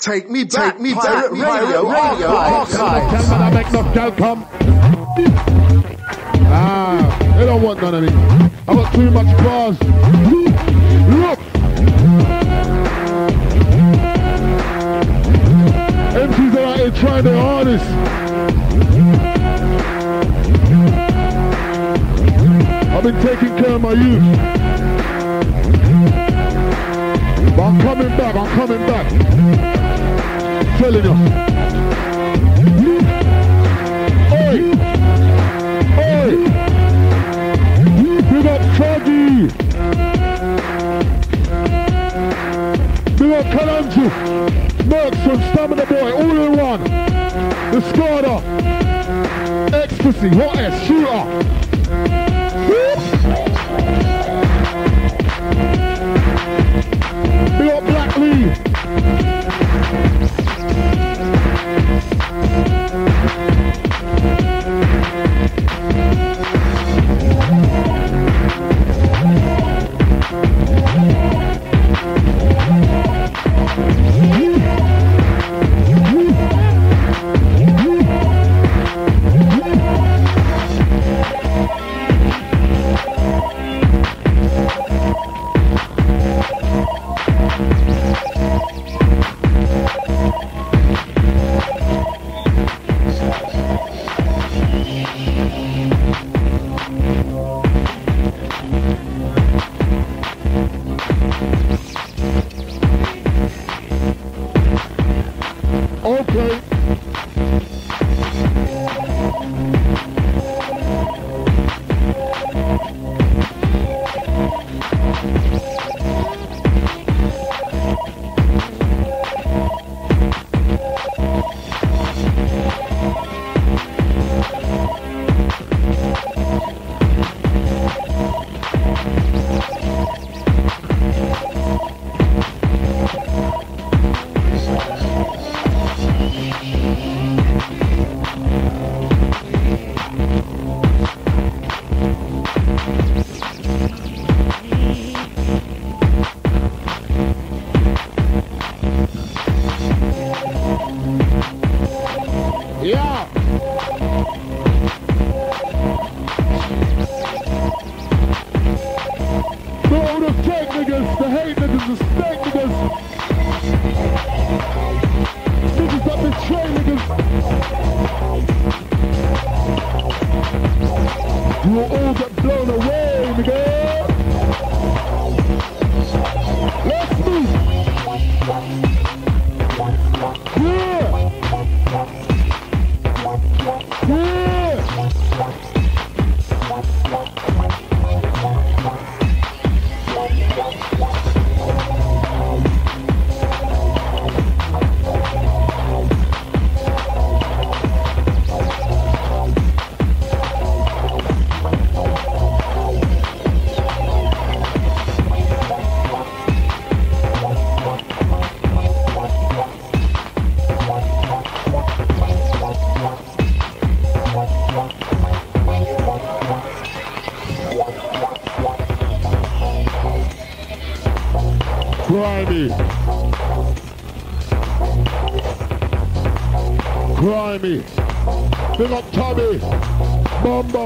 Take me back, Take me Pirate back, Radio, Radio, Archive. Tell me that make no girl come. Ah, they don't want none of me. I got too much bars. Look. MCs are out here trying their hardest. I've been taking care of my youth. But I'm coming back, I'm coming back telling you. Hey! Hey! Big up Froggy! Big Kalanji! Merckson, Stamina Boy, all in one! The Scarter! Ecstasy, hot ass, shooter! The hate that is the state of us.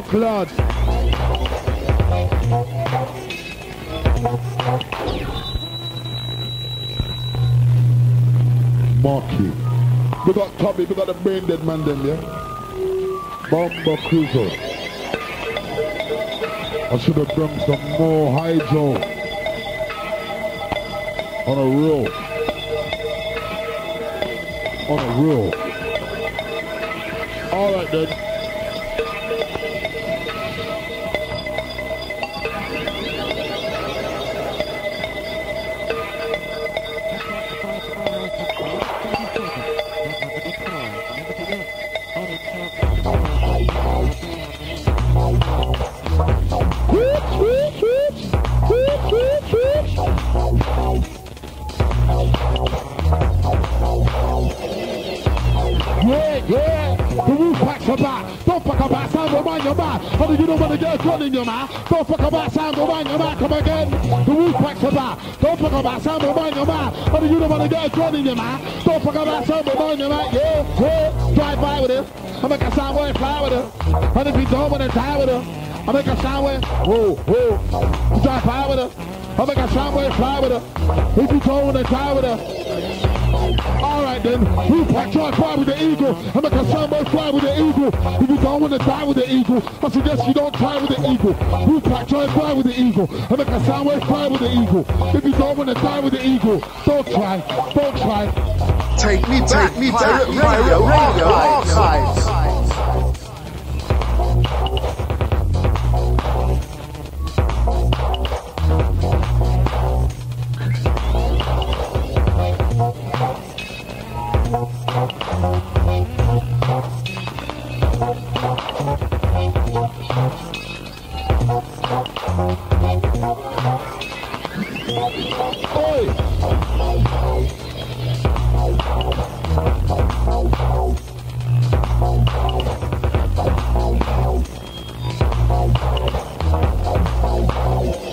Clad. Marky. We got Tommy, we got the brain dead man then, yeah? Bomba Cruiser. I should have done some more hydro on a roll. On a roll. All right then. Get a gun in your mouth? Don't fuck about your man. Come again. The wolf packs about. Don't fuck about your man. How you don't want to get gun in your mouth? Don't fuck about your man. Yeah, yeah. Drive by with it. I make a sound where fly with it. And if you don't want to die with it. I make a sound where, whoa, whoa. Drive by with it. I make a sound where fly with it. If you don't want to die with it. Alright then, Tupac try and fly with the eagle. I make a soundboy fly with the eagle. If you don't want to die with the eagle, I suggest you don't try with the eagle. Tupac try to fly with the eagle. I make a soundboy fly with the eagle. If you don't want to die with the eagle, don't try, don't try. Take me take back,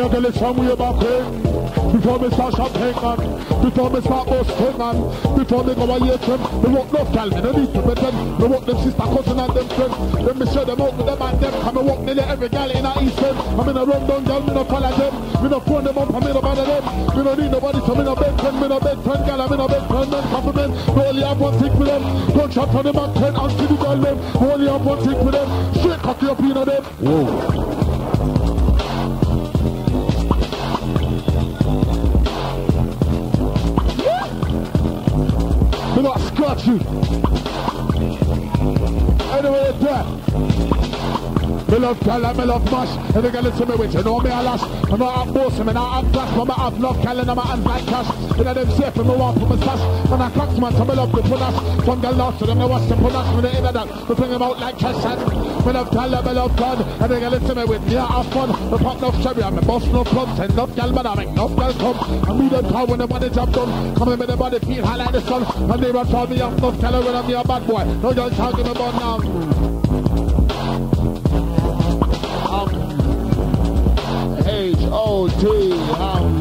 radio archives. tell it from way back in. Before me start champagne before me start busting man, before me go a year them, me walk no gal, me no need to pretend. Me walk them sister, cousin and them friends. Then me show them out with them and them, come me walk nearly every gal in a east end. I'm in a run down gal, me no follow them, me no phone them up, I'm in a bother them. Me no need nobody, so me no bed friend, me no bed friend gal, I'm in a bed friend man, compliment. Me only have one thing with them, don't shot on them and ten and see the gal them. Me only have one thing with them, straight cocky up in them. Whoa. You. Anyway, that. Me love Calla, me love Mash. And they listen me with you know me a lash. I'm not a boss, I'm not a flash, I have love Calla and I'm hands like cash. And I them safe and me want for my stash. And I cocks man, so me love the punash. Some girl lost to them, they watch them punash. Me the end of that, we bring them out like cash me love Calla, me love God. And they listen to me with me, I have fun. Me pop enough cherry, I'm a boss no club. Send up gal, but I make no girl come. And me them call when the money job done. Come in with the body feel high like the sun. And they run for me, I'm not Calla when I'm a bad boy. No, just talking about now. H-O-T. Um,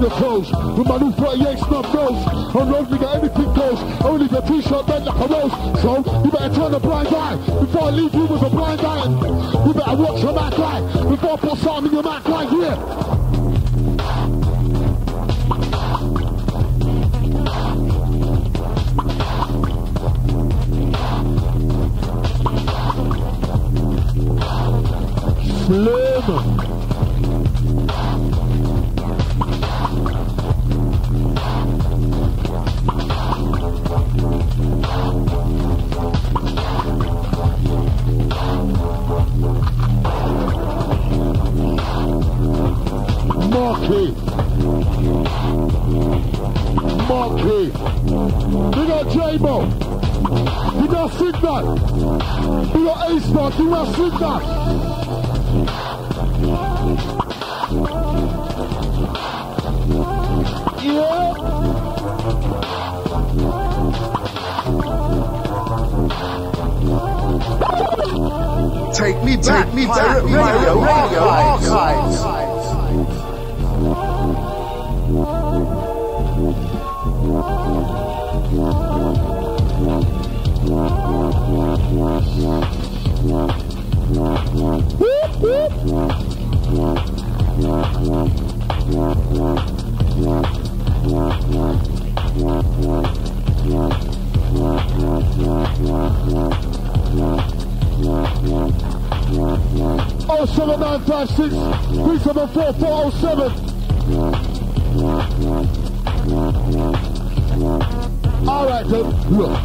in the clothes. With my new 38 snub nose. On road, nigga, anything goes. Only the t-shirt bent like a rose. So, you better turn a blind eye. Before I leave you with a blind eye. You better watch your mouth right. Before I put something in your mouth right here. 07956 374 407. Alright then, look.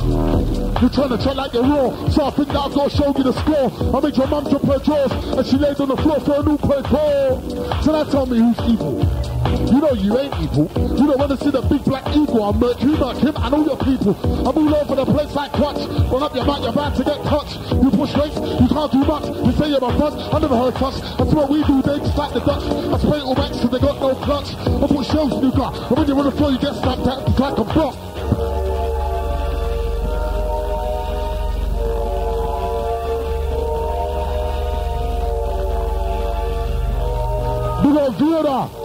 You're trying to chat like you're raw, so I think that I've got to show you the score. I made your mum jump her drawers, and she laid on the floor for a new play ball. So now tell me who's evil. You know you ain't evil. You don't want to see the big black eagle. I'm merch. You not him and all your people. I'm all over the place like clutch. Run up your back, you're about to get touched. You push race, you can't do much. You say you're my fuzz. I never heard fuss. That's what we do. They just like the Dutch. I spray all back so they got no clutch. I put shells in your gut. And when you're on the floor, you get slapped at like a block. Got Vieira.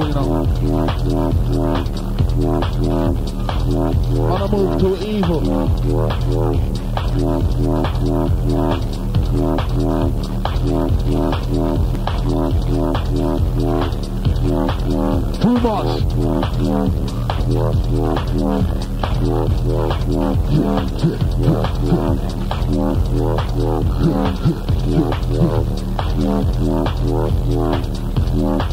Evil, you know. Move to evil. Too much.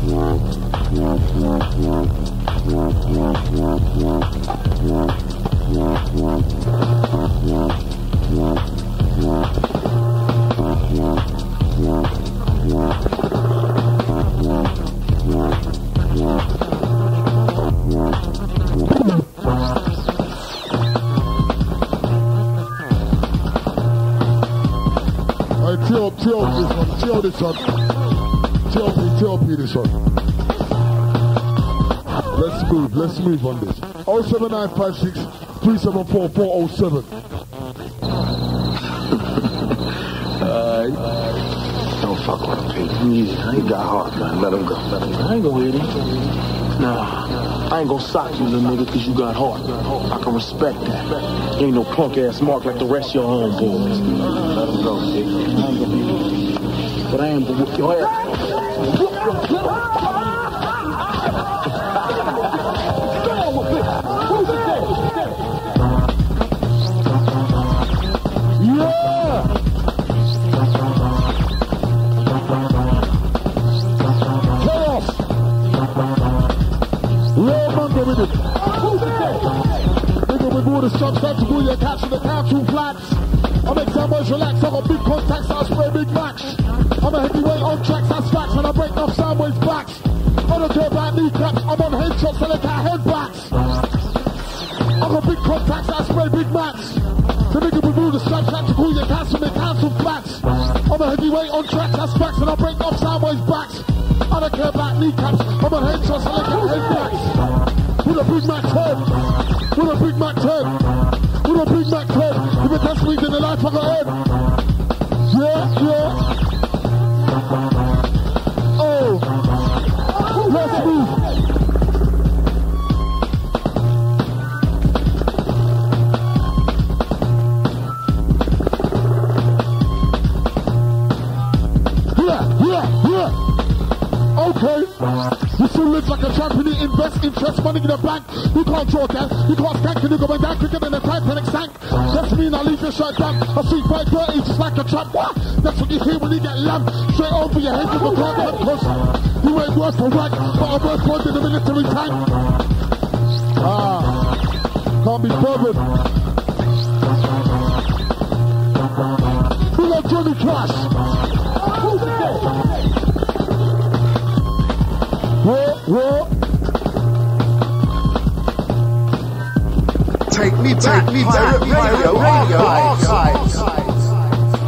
Tell this one. Tell me, tell me this one. Let's move, let's move on this. 07956 374 407. Don't fuck with him, Pete. Yeah, he got heart, man. Let him go. Let him go. I ain't gonna hit him. Eh? Nah, I ain't gonna sock you, little nigga, because you got heart. I can respect that. You ain't no punk ass mark like the rest of your homeboys. Let him go, Pete but I am to whoop your ass. guys relax. I got big contacts, I spray big max. I'm a heavyweight on tracks, that's facts, and I break off sideways backs. I don't care about kneecaps, I'm on headshots, so they got head backs. I got big contacts, I spray big max. The nigga with all the straps had to call your council, they cancel flats. I'm a heavyweight on tracks, that's facts, and I break off sideways backs. I don't care about kneecaps, I'm on headshots, so they got head backs. With a Big Mac 10, with a Big Mac 10, with a Big Mac 10. with last week in the von der God. Money in the bank. You can't draw that. You can't stank and you going down quicker than a Titanic sank. That's me I leave your shirt down. I see fight dirty just like a trap. What? That's what you hear when you get lamb. Straight over your head with a clock cause you ain't worth for whack, but I'm worth more than the military tank. Ah, can't be bothered. We got Johnny Crash. Whoa, whoa. Take me back, Take me back, radio, radio, archives.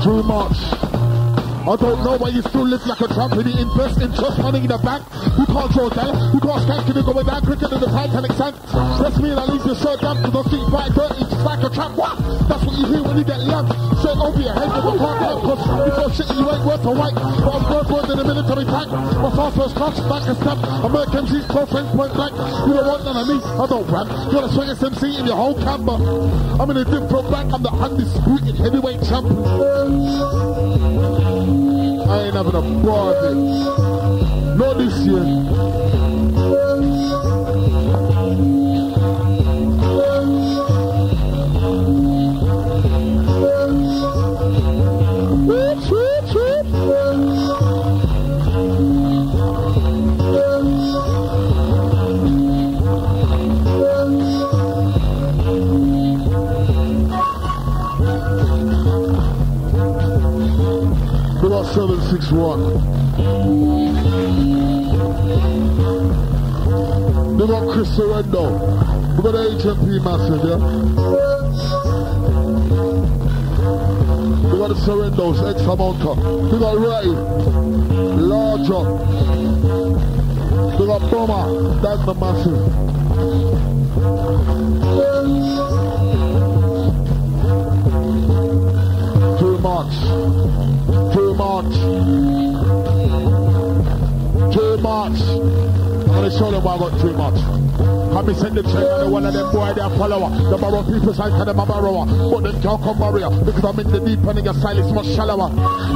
Too much. I don't know why you still live like a tramp with the interest, interest money in the bank. You can't draw that, you can't skank it going down quicker than the Titanic sank. That's me and I leave your shirt down because I see right dirty just like a tramp. What? That's what you hear when you get lumped. Straight over your head, never can't get cause you got shit you ain't worth a white. But I'm worth more than a military tank. My fast first class, back and stamp. I'm a MC's close friends point blank. You don't want none of me, I don't rap. You're the swingest MC in your whole camber. I'm in a different rank, I'm the undisputed heavyweight champ. I ain't having a party. Not this year. Whoop, 761. We got Chris Sorrento. We got the HMP massive, yeah? We got the Sorrentos, ex Amonta. We got Ray, Larger. We got Bomber, that's the massive. Much. Too much. I'm gonna show them why I got too much. Come me send the check and one of them boy they a follower. The borrow people side to them a borrower. But them can't come barrier because I'm in the deep and your is much shallower.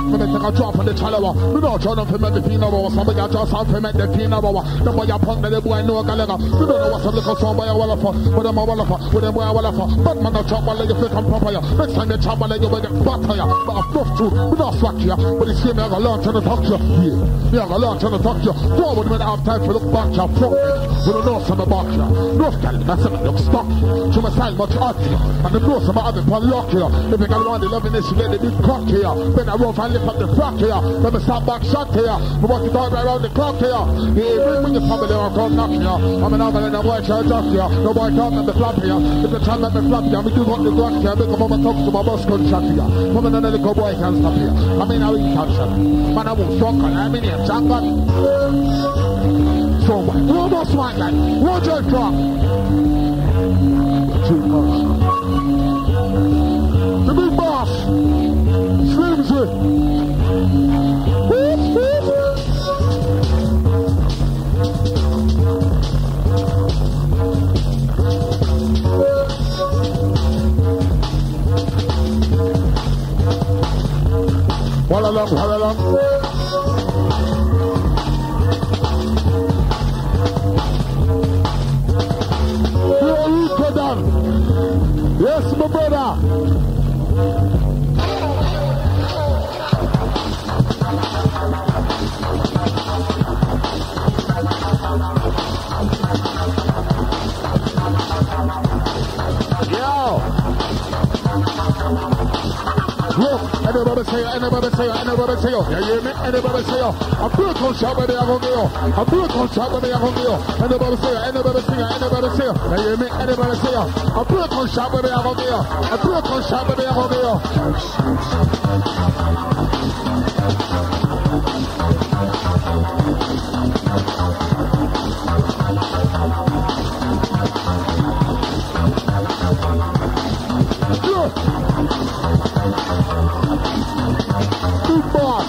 Me me take a drop on the challower. Me not try to make the peanut butter. Somebody a just out to make the butter. The boy a punk the boy know a galaga. Me don't know what's a little song boy a walla for. But them a walla for. With them boy a walla for. But man a chop while you flick and proper ya. Next time you chop while you will get butter ya. But I'm not true. Me not slack ya. But it's here me I got learn to the ya. Yeah. Me I got learn to the talk ya. Forward when I have time for look back ya. Fuck me. With a nose on the back ya. North Cal, that's it, look stuck. To my style much uglier. And the of my other one lock here. If you got one the loving this, get the big cock here. Then I roll and lift up the frock here. Let me start back shot here. We want to go right around the clock here. Yeah, bring, your family or come knock here. I'm an oven and a boy try to here. No boy can't let me flap here. If try to let me flap here, we do got the glock here. Make a mama talk to my boss contract here. Come in and the little boy can't stop here. I mean, I will capture. Man, I won't strong and I'm in here. What? Who that? Roger drop. Too much. The big boss. Slimzee. Walla lam, walla lam. Brother. Anybody say, anybody say, anybody say, you hear? Anybody say, a bird on shot, baby, I'm gonna go. A bird on shot, baby, I'm gonna go. Anybody say, anybody say, anybody say, you hear? Anybody say, a shot, baby, I'm gonna go. A bird on shot, baby, I'm gonna go. Yeah. Big boss.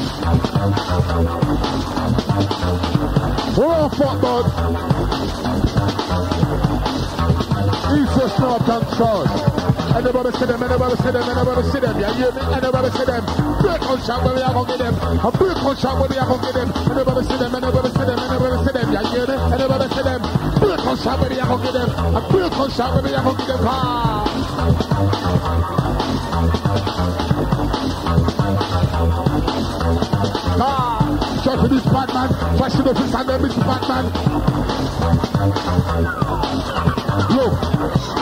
We're all fuck, bud. West, North, and South. Anybody see them, anybody see them, anybody see them, yeah, you hear me? Anybody see them? Break on shot where we are gonna get them. A break on shot where we are gonna get them. Anybody see them, anybody see them, anybody see them, yeah, you hear me? Anybody see them? Break on shot where we are gonna get them. A break on shot where we are gonna get them. Ah. Ah, shot for this Batman. Fashion office and then Mr. Batman. Yo,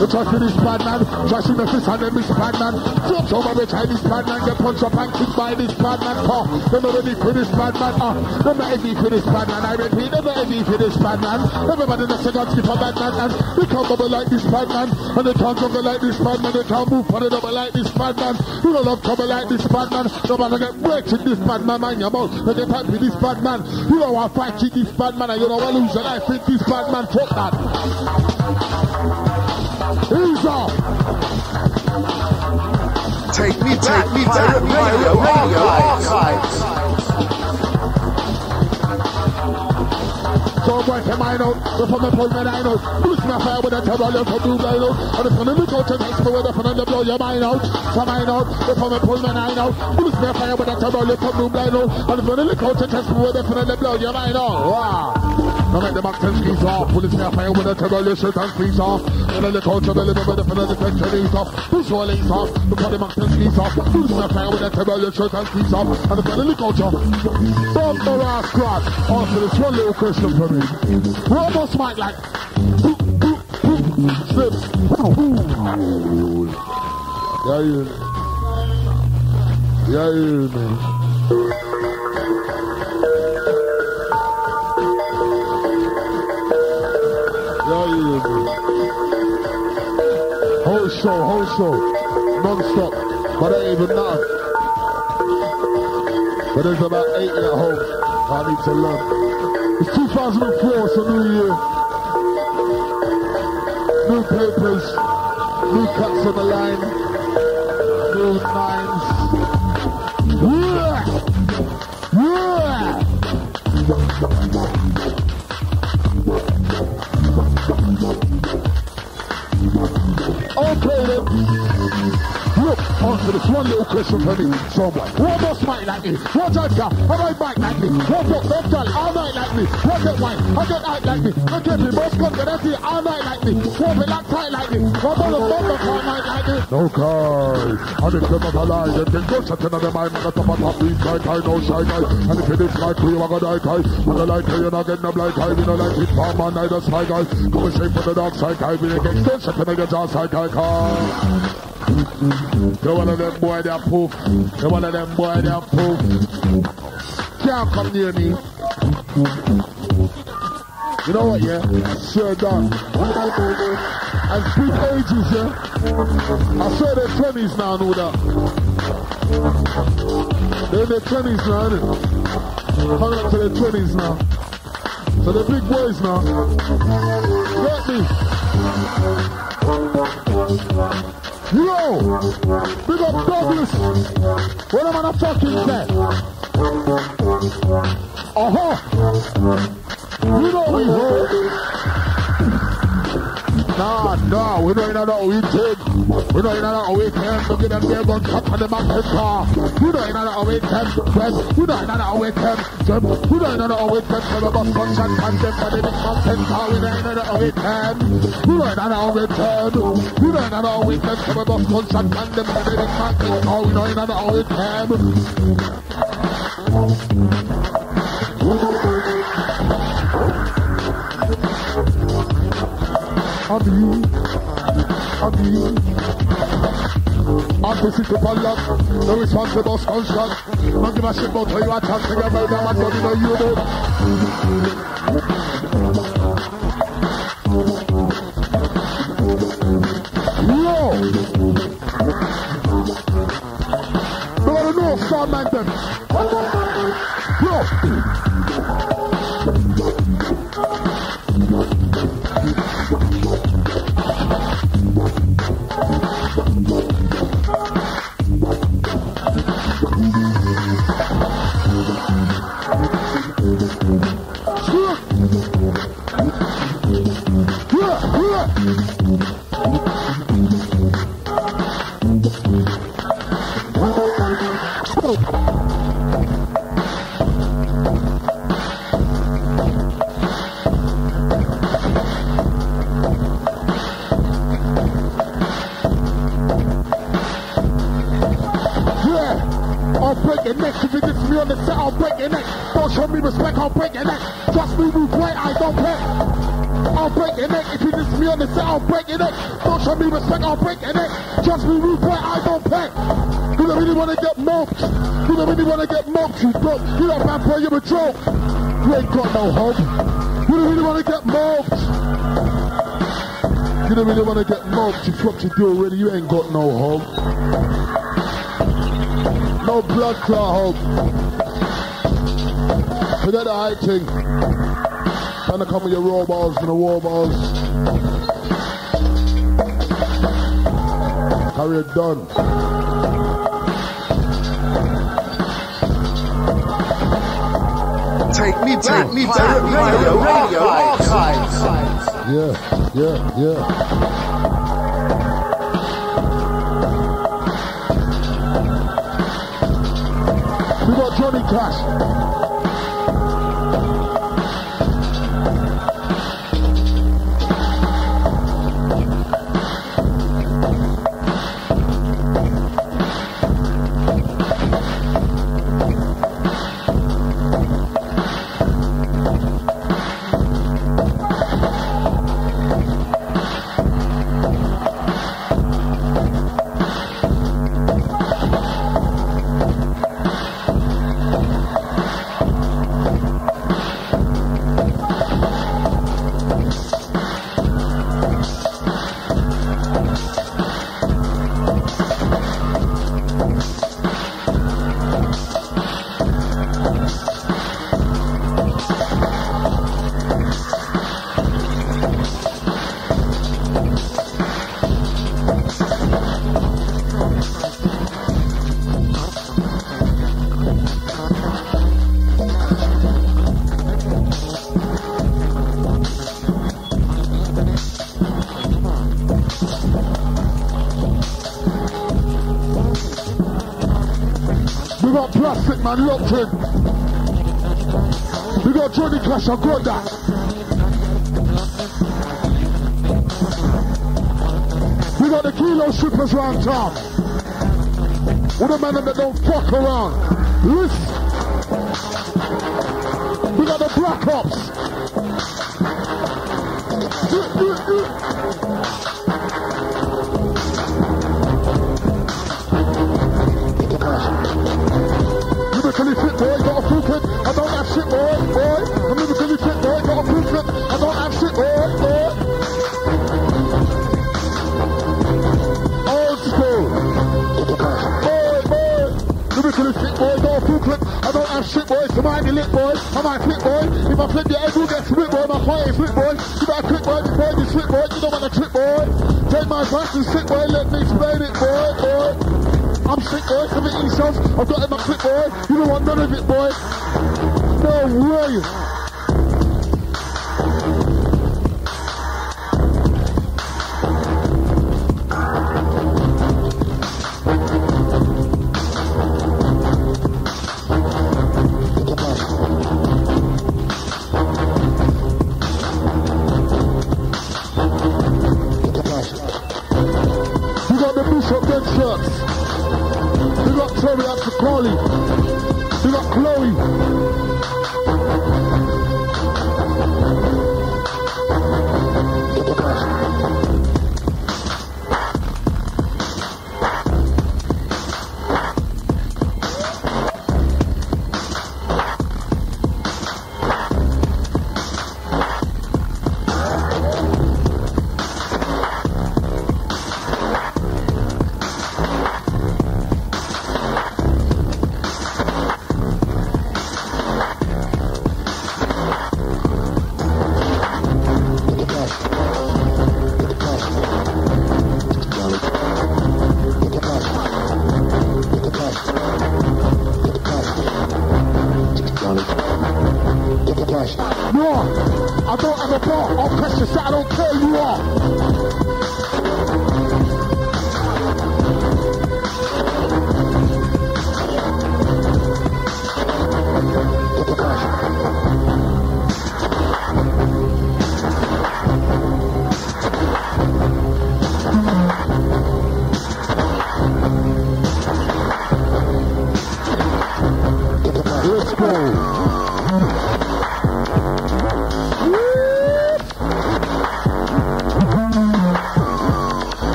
The trust in this bad man. Trust in the fist and them this bad man. Jump over the Chinese bad man. Get punched up and kicked by this bad man. Oh, they're not ready for this bad man. Oh, they're not ready for this bad man. I repeat, they're not ready for this bad man. Everybody they got to for bad man. And they can't like this bad man. And they can't like this bad man. They can't move for the double like this bad man. You don't love trouble like this bad man. Nobody get breaks in this bad man. Man, your mouth. They get happy with this bad man. You don't want to fight with this bad man. And you don't want to lose your life with this bad man. Fuck that. Ease off. Take me back, me back, radio, radio archives. So boy, come I know, the from the that I know. Push my fire with a trouble, you come do blind out. And if you look out and me with the phone, blow your mind out. From I know, the from the that I know. Push my fire with a trouble, you come do blind out. And if you look out and me with the phone, blow your mind out. Wow. Now make the back ten skis off. Pull my fire with a shoot and squeeze off. And then the coach of the of the ten skis off. Push your legs off. At the back ten skis off. Push my fire with a shoot and squeeze off. And you look out, you Bob the last squad. Also, this one little question for me. Almost might like slip. Yeah, you. Yeah, you. Whole show, whole show, non-stop, but ain't even nothing. But there's about eight at home. I need to learn. It's 2004, it's a new year. New papers, new cuts on the line, new nines. Answer this one little question for me, someone. What must might like me? I got? How I bike like me? What book? What girl? I might like me. What get wine? I get out like me. I get me. Most gun, that's it. I might like me. What be like tight like me? What mother mother car might like me? Okay. And if them of a lie, then they go shut in the mind, and the top of top beat like I know shy guy. And if it is like you, I got die guy. And I like you, not get them like I, we don't like it, farm man, I just side guy. Come and straight for the dark side guy, we get go shut in the jaw side guy car. You're one of them boy that poof. You're one of them boy that poof. Can't come near me. You know what, yeah? Sure done. And speak ages, yeah? I saw their twenties now, know that. They're in their twenties now, innit? Coming up to their twenties now. So they're big boys now. Get me. Yo! Big up Douglas! What am I fucking say? Uh-huh! You know we hold. Nah, nah, we don't know that we take. We don't know that we can. We get them there, gun top on the mountain car. We don't know that we can. Friend, we don't know that we can. Jump. We don't know that we can. So we bust guns and pan them for the big mountain car. We don't know that we can. We don't know that we can. We don't know that we can. So we bust guns and pan them for the big mountain car. We don't know that we can. Abi, Abi. Opposite to Pollok, the responsible gunshot. Don't give a shit about how you attack me, about them and don't know you. Yo! They want to know Star Man. Yo! Don't wanna get moped. You flopped your deal already, you ain't got no hope. No blood clot hope. Forget the high thing. Trying to come with your raw balls and the war balls. Carry it done. Take me back, me back, radio, radio, archives. Yeah, yeah, yeah. We got Johnny Cash. Got plastic man locked in. We got Johnny Cash, got that. We got the kilo strippers round town. All the men that don't fuck around. Listen. We got the Black Ops. It. I don't have shit boy, boy. I'm lyrically fit boy, got a it. I don't have shit boy, boy. Old school. Boy, boy. Lyrically fit boy, got a it. I don't have shit boy, so might be lit boy. I might flip boy. If I flip your head, you'll get split boy. My point is flip boy. You got a clip boy before you slip boy. You don't want a trip boy. Take my advice and sit boy, let me explain it boy, boy. I'm sick, boy. 17 shots. I've got it in my clip, boy. You don't want none of it, boy. No way. Cash. You. I don't have a bar. I'll press the I don't. You off.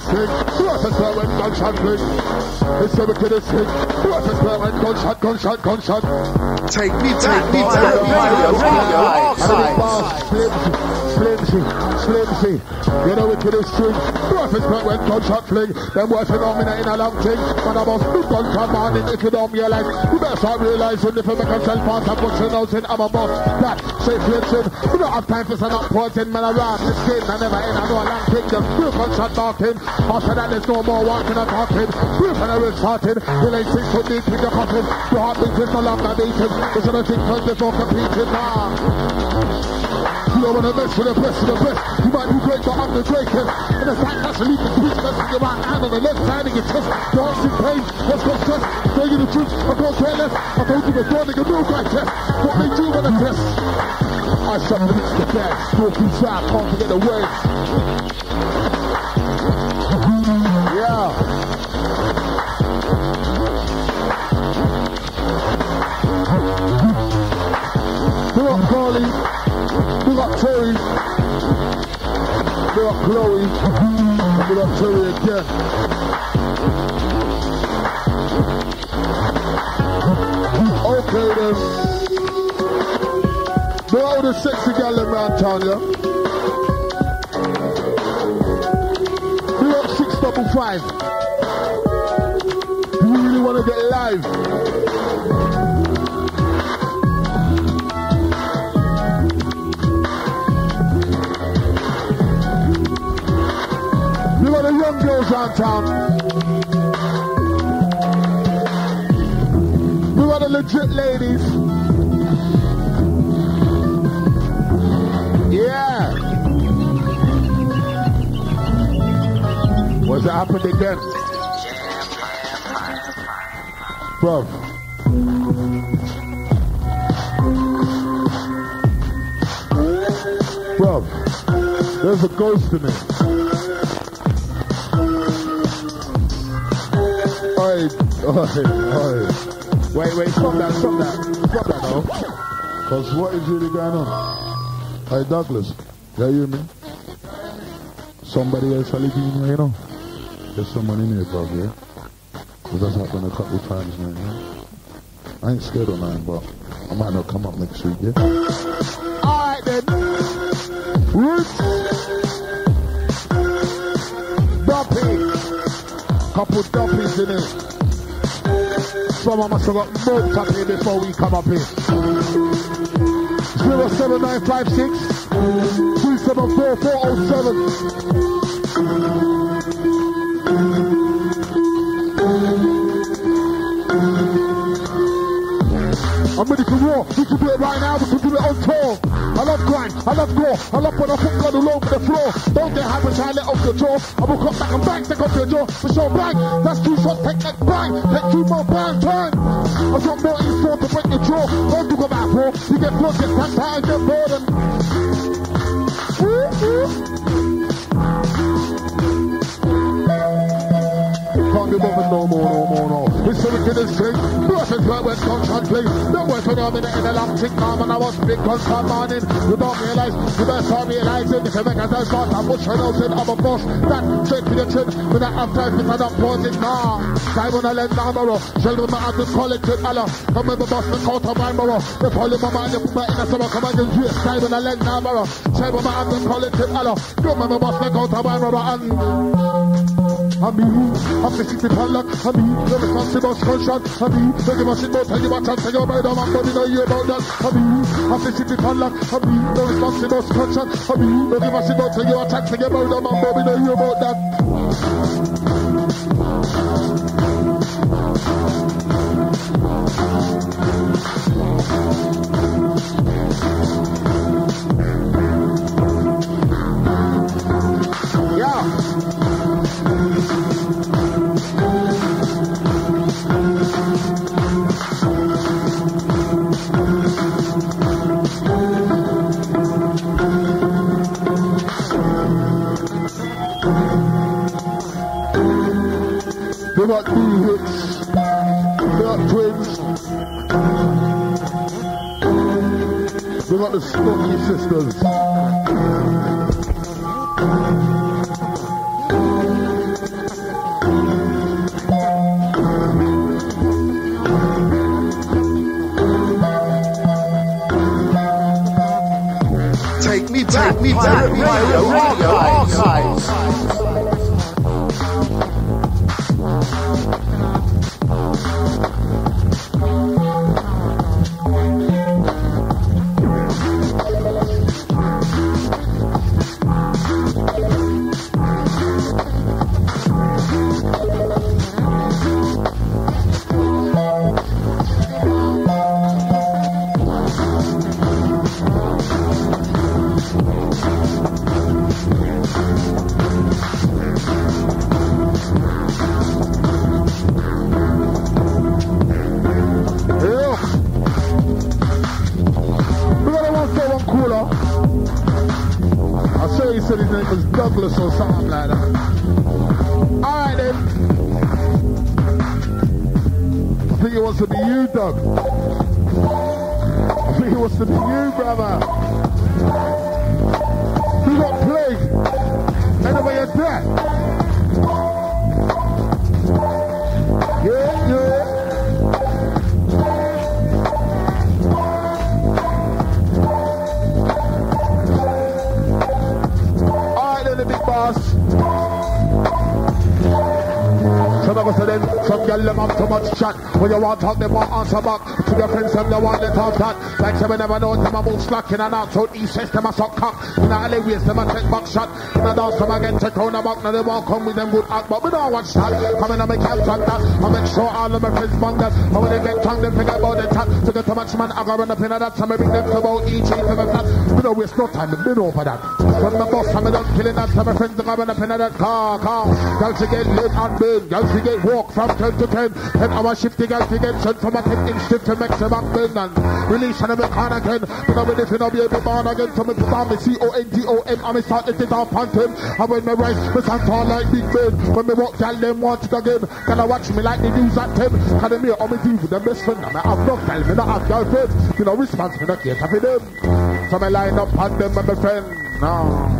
Wicked thing. What is that when gunshot ring? It's the wicked thing. What is that when gunshot, gunshot, gunshot? Take me, take me to the radio, radio, archives. Slimzee, Slimzee, Slimzee. You know wickedest thing. What is that when gunshot fling? Them boys phenomenal in a long thing. Man, I must be gunshot man in if you don't realize. You better start realizing if you make yourself fast and put your nose in. I'm a boss. That, say flinching. We don't have time for some up poison. Man, around the skin. I never end. I know a long thing. Them real gunshot talking. After that, there's no more walking and talking. Real when starting. You ain't six foot deep in your coffin. Your heart beats is no longer beating. It's gonna think cause there's no competing now. You don't wanna mess with the best of the best. You might be great, but I'm the greatest. And the fact that's a leap of twist, that's your right hand on the left side of your chest. Dancing pain, what's got stress? Tell you the truth, I can't care less. I told you before, nigga, no right test. What they do on the test? I shut the the bag, stalking can't forget the words. Terry. Big up Chloe. Big up Terry again. Okay then. Big up the sexy gal around town, yeah? Big up 655. Do you really want to get live? Girls on town. We got the legit ladies. Yeah. What's happened again? Bro. Bro. There's a ghost in it. Oi. Wait, wait, stop that, stop that. Stop that now. Because what is really going on? Hey, Douglas, yeah you hear me? Somebody else are living in here, you know? There's someone in here, bro, yeah? Because that's happened a couple times now, yeah? I ain't scared of nothing, but I might not come up next week, yeah? Alright then. Roots. Dumpy. Couple dumpies in it. Some of us have got smoked up here before we come up here. 07956 274 I'm ready to war. We can do it right now. We can do it on tour. I love grind. I love gore. I love when I put blood all over the floor. Don't get hyper try let off your jaw. I will come back and bang, take off your jaw. For sure, bang. That's two shots. Take that bang. Take two more bang. Turn. I've got more in store to break your jaw. Don't talk about war. You get blood, get and get bored. And... Be bothered no more, no more, no. It's so wicked as thing. Versus where when gunshot play. The boy phenomenon in the long tick arm and I was big gunshot morning. You don't realize, you better start realizing if you make a dead shot, I'm pushing out in I'm a boss. That straight to the chin. When I have time, if I don't pause it, nah. Time on the lens, I'm a row. Shell with my hand to Allah. Come with the boss, the coat of my morrow. The follow my mind, put my in the summer, come on, you do it. Time on the lens, I'm a row. Shell with my hand to call it to Allah. Come with the boss, the coat of my morrow. And Ami, I'm the city padlock. Ami, the responsible gunshot. Ami, don't give a shit about tell you what chance you made. I'm not know you about that. Ami, I'm the city padlock. Ami, the responsible gunshot. Ami, don't give a shit about tell you what chance you made. I'm not know you about that. Got sisters. Was Douglas or something like that. Alright then. I think it wants to be you, Doug. I think it wants to be you, brother. Some girl them have too much chat. When you want talk, them want answer back. To your friends, them they want to talk that. Like some never know, them a move slacking and out. So east says them a suck cock. In a alleyways, them a take back shot. In a dance, them again check on the back. Now they won't come with them good act, but we don't watch that. Come in and make that. I make sure all of my friends bang that. And when they get tongue, they figure about the chat. To get too much man, I go run up in that. So I bring them to about each each of that. We don't waste no time, we know for that. From the boss, I'm done killing that. So my friends are going up in that car, car. Girls to get lit and burn. Girls to get walk from 10 to 10. 10 hour shift, the girls to get sent from a 10 inch shift to make them up burn and release and make on again. But I'm ready to be born again. So me put on me C-O-N-G-O-M and me start to get off phantom. And when me rise, me stand tall like Big Ben. When me walk, girl, them want it again. Can I watch me like the news at 10? Can they me on me deal with them best friend? I me have no girl, me not have girlfriend. You know, response me not get for them. So me line up on them and my friend. No.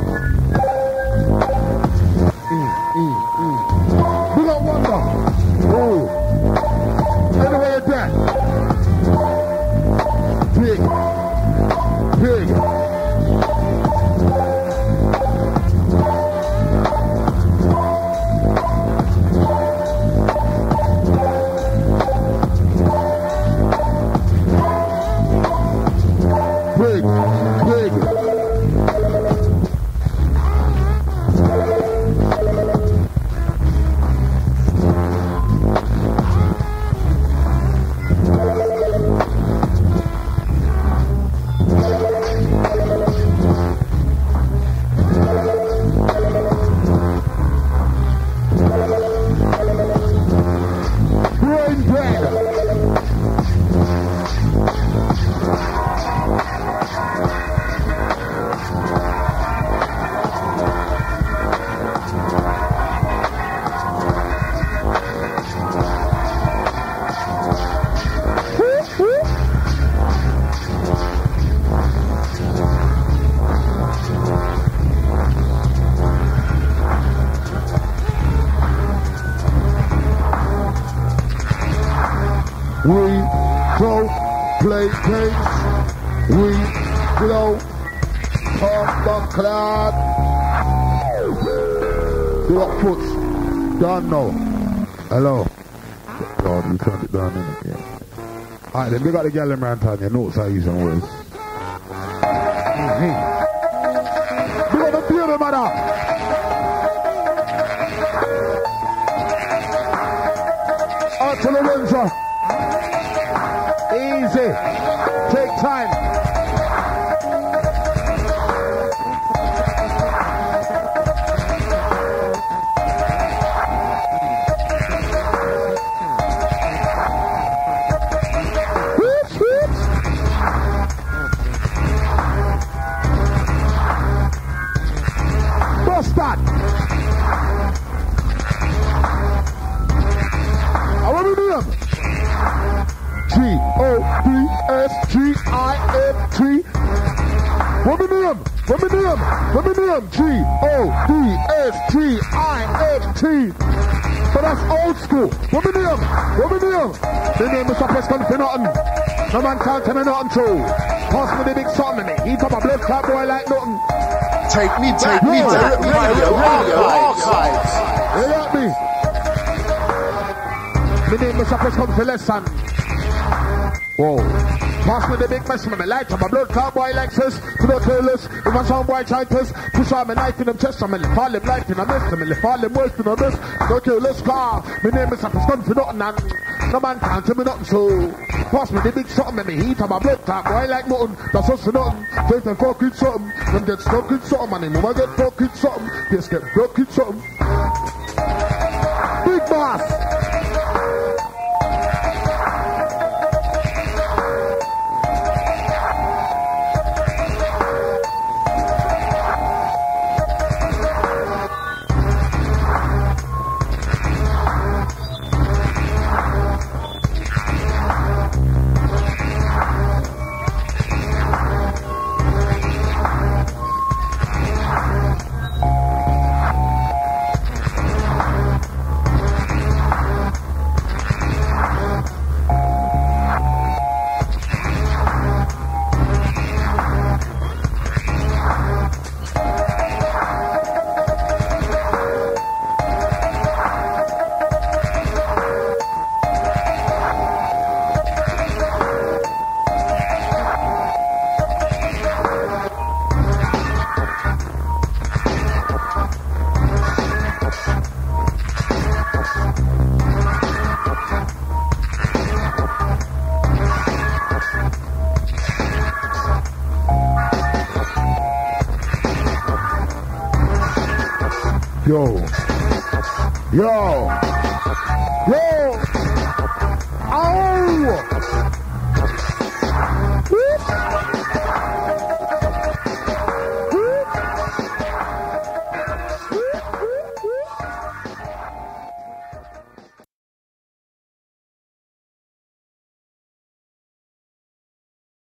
Foot. Don't. Hello. God, you turned it down in it. Alright, then we got the gal in town. Your notes are using words. Me name? What me name? G O D S G I F T. But that's old school. What me name? What me name? The name a press for nothing. No man can't tell me nothing true. Pass me the big something me. He come a blood clot boy like nothing. Take me, take me to radio, radio archives. You got me? My name Supper's come for lesson. Whoa. Pass me the big mess, me light up my blood clot boy like this. To the tailors, if a sound boy try push out my knife in them chest, I'm in fall him life in a mess, I'm in fall him worse in a mess. Don't kill this car. My name is Supper's come for nothing, and no man can't tell me nothing, so. Pass me the big something, me heat up my blood clot boy like nothing. That's us for nothing. Take the fucking something, them get stuck in something, and they never get fucking something. Just get broke in something. Big boss. Yo.